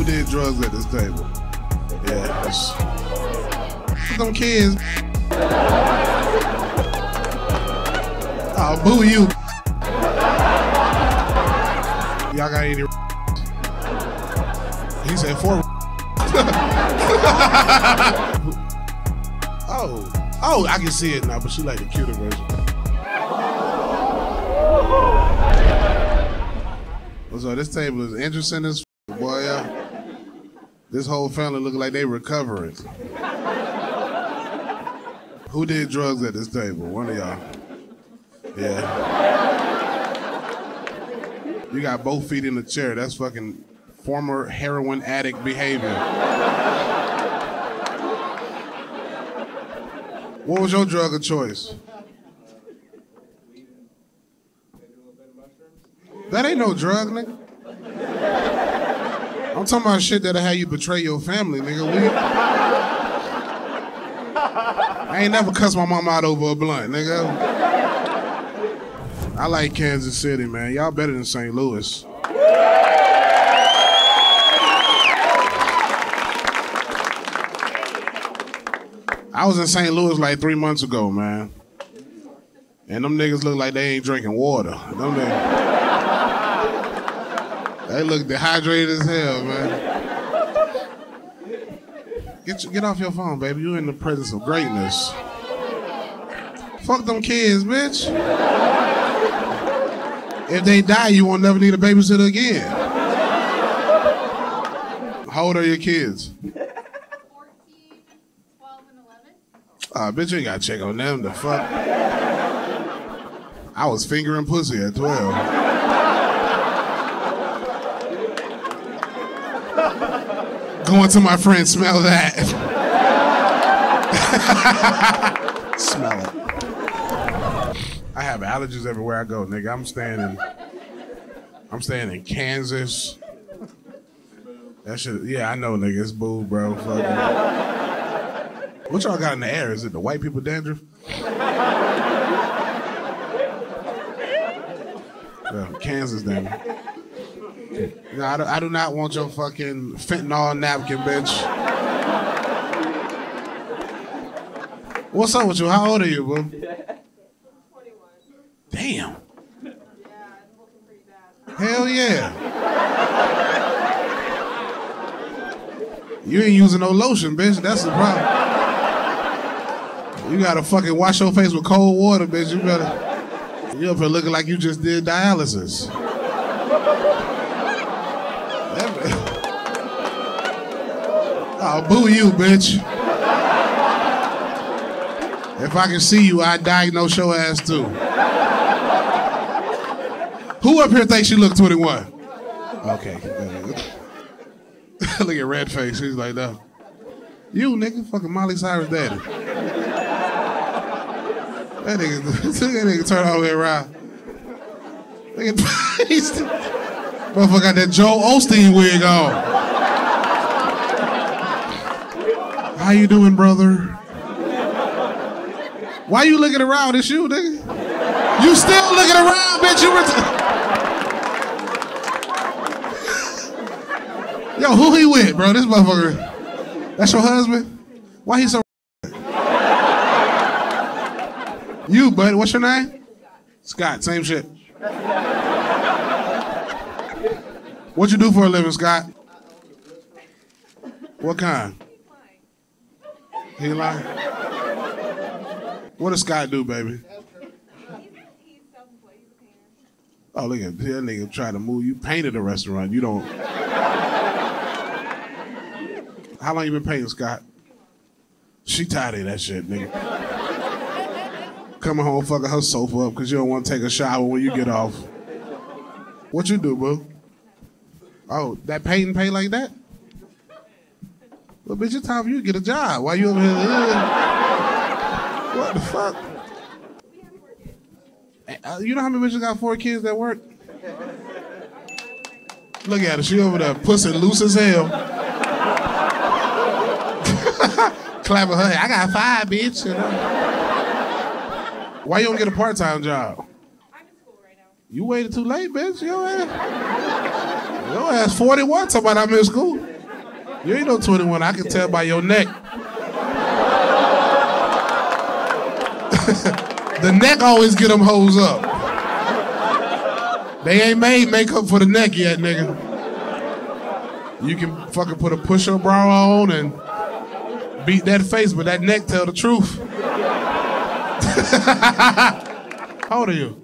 Who did drugs at this table? Yeah. Them kids. Oh, boo you. Y'all got any? He said four. oh, oh, I can see it now, but she like the cuter version. So this table is interesting as boy. Yeah. This whole family look like they recovering. Who did drugs at this table? One of y'all. Yeah. You got both feet in the chair. That's fucking former heroin addict behavior. What was your drug of choice? That ain't no drug, nigga. I'm talking about shit that'll have you betray your family, nigga. We... I ain't never cussed my mom out over a blunt, nigga. I like Kansas City, man. Y'all better than St. Louis. I was in St. Louis like three months ago, man. And them niggas look like they ain't drinking water. Them niggas, they look dehydrated as hell, man. Get, get off your phone, baby. You're in the presence of greatness. Fuck them kids, bitch. If they die, you won't never need a babysitter again. How old are your kids? 14, 12, and 11. Ah, bitch, you ain't gotta check on them. The fuck? I was fingering pussy at 12. Going to my friend, smell that. smell it. I have allergies everywhere I go, nigga. I'm staying in I'm staying in Kansas. That shit, yeah, I know, nigga. It's boo, bro. Fuck it. What y'all got in the air? Is it the white people dandruff? Well, Kansas, then. No, I do, I do not want your fucking fentanyl napkin, bitch. What's up with you? How old are you, boo? 21. Damn. Yeah, I'm looking pretty bad. Hell yeah. You ain't using no lotion, bitch. That's the problem. You gotta fucking wash your face with cold water, bitch. You better. You up here looking like you just did dialysis. Oh, boo you, bitch. If I can see you, I diagnose your ass too. Who up here thinks she look 21? Okay. Look at red face. He's like, no. You nigga, fucking Miley Cyrus daddy. That nigga, that nigga turn all the way around. motherfucker got that Joel Osteen wig on. How you doing, brother? Why you looking around? It's you, nigga. You still looking around, bitch. You were. Yo, who he with, bro? This motherfucker. That's your husband? Why he so? you, bud. What's your name? Scott. Same shit. What you do for a living, Scott? What kind? He lying. What does Scott do, baby? Oh, look at that nigga trying to move. You painted a restaurant. You don't. How long you been painting, Scott? She tired of that shit, nigga. Coming home fucking her sofa up because you don't want to take a shower when you get off. What you do, boo? Oh, that painting pay like that? Well, bitch, it's time for you to get a job. Why you over here? What the fuck? Uh, you know how many bitches got four kids that work? Look at her. She over there, pussy loose as hell. Clapping her. I got five, bitch. You know? Why you don't get a part-time job? I'm in school right now. You waited too late, bitch. Your ass, your ass 41 talking about I'm in school. You ain't no 21. I can tell by your neck. the neck always get them hoes up. They ain't made makeup for the neck yet, nigga. You can fucking put a push-up bra on and beat that face, but that neck tell the truth. How old are you?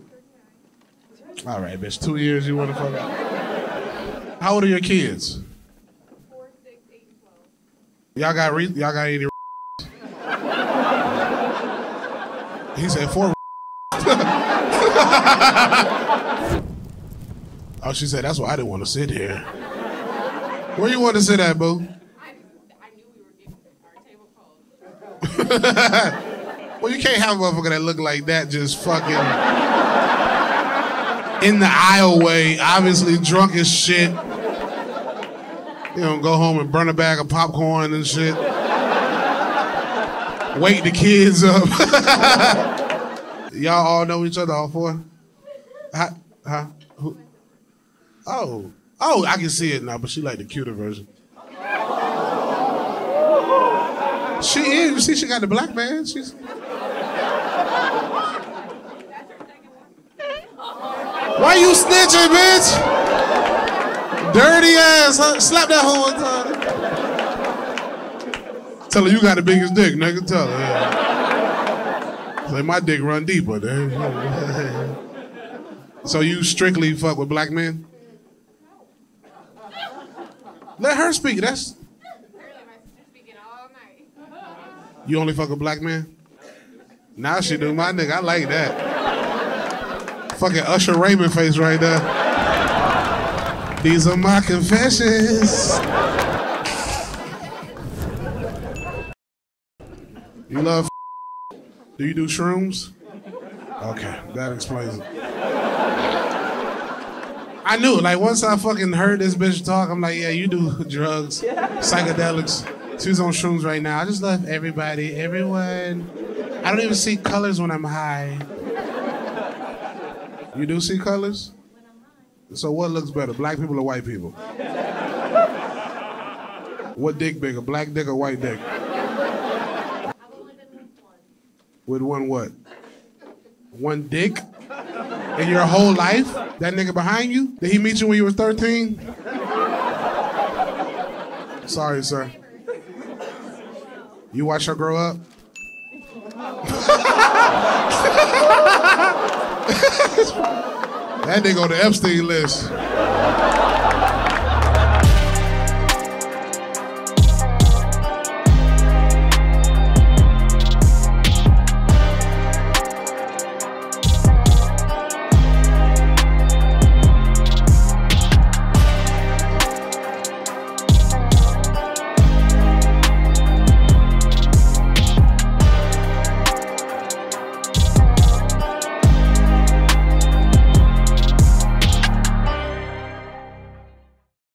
All right, bitch. Two years you want to fuck. How old are your kids? Four, six, eight, and twelve. Y'all got re- y'all got any? he said four. oh, she said that's why I didn't want to sit here. Where you want to sit at, boo? I, I knew we were getting our table called. Well, you can't have a motherfucker that look like that just fucking in the aisleway, obviously drunk as shit. You know, go home and burn a bag of popcorn and shit. Wake the kids up. Y'all all know each other, all four? Huh? Who? Oh. Oh, I can see it now, but she like the cuter version. She is. You see, she got the black man. She's. Why you snitching, bitch? Dirty ass. Huh? Slap that hoe one time. Tell her you got the biggest dick, nigga. Tell her. Yeah. Say my dick run deeper. So you strictly fuck with black men? Let her speak. That's you only fuck a black man. Now she do my nigga. I like that. Fucking Usher Raymond face right there. These are my confessions. You love? Do you do shrooms? Okay, that explains it. I knew, like, once I fucking heard this bitch talk, I'm like, yeah, you do drugs, psychedelics. She's on shrooms right now. I just love everybody, everyone. I don't even see colors when I'm high. You do see colors? So what looks better, black people or white people? What dick bigger, black dick or white dick? With one what? One dick? In your whole life? That nigga behind you? Did he meet you when you were 13? Sorry, sir. You watch her grow up? that nigga on the Epstein list.